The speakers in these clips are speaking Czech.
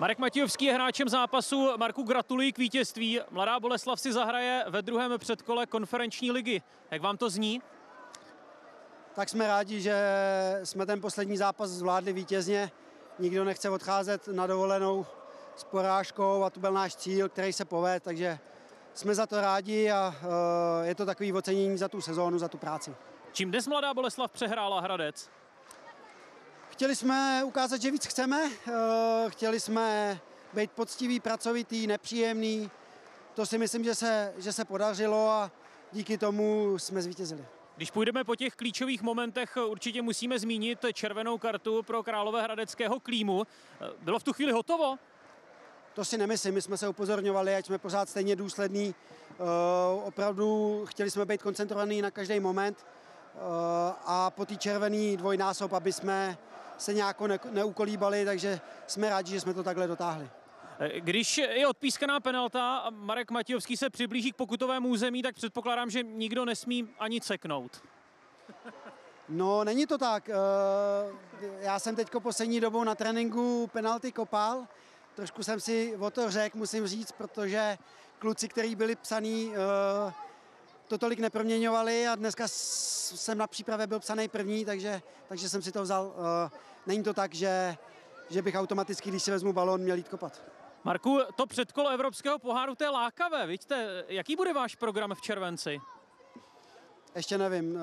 Marek Matějovský je hráčem zápasu. Marku, gratuluji k vítězství. Mladá Boleslav si zahraje ve druhém předkole konferenční ligy. Jak vám to zní? Tak jsme rádi, že jsme ten poslední zápas zvládli vítězně. Nikdo nechce odcházet na dovolenou s porážkou a to byl náš cíl, který se povede, takže jsme za to rádi a uh, je to takový ocenění za tu sezónu, za tu práci. Čím dnes Mladá Boleslav přehrála Hradec? Chtěli jsme ukázat, že víc chceme, uh, chtěli jsme být poctivý, pracovitý, nepříjemný. To si myslím, že se, že se podařilo a díky tomu jsme zvítězili. Když půjdeme po těch klíčových momentech, určitě musíme zmínit červenou kartu pro Králové hradeckého klímu. Bylo v tu chvíli hotovo? To si nemyslím, my jsme se upozorňovali, ať jsme pořád stejně důslední. Uh, opravdu chtěli jsme být koncentrovaní na každý moment a po té červený dvojnásob, aby jsme se nějak ne- neukolíbali, takže jsme rádi, že jsme to takhle dotáhli. Když je odpískaná penalta a Marek Matějovský se přiblíží k pokutovému území, tak předpokládám, že nikdo nesmí ani ceknout. No, není to tak. Já jsem teď poslední dobou na tréninku penalty kopal. Trošku jsem si o to řekl, musím říct, protože kluci, kteří byli psaný, to tolik neproměňovali a dneska jsem na přípravě byl psaný první, takže, takže jsem si to vzal. Není to tak, že, že bych automaticky, když si vezmu balón, měl jít kopat. Marku, to předkolo Evropského poháru, to je lákavé, vidíte, jaký bude váš program v červenci? Ještě nevím,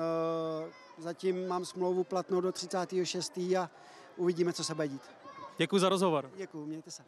zatím mám smlouvu platnou do 36. a uvidíme, co se bude dít. Děkuji za rozhovor. Děkuji, mějte se.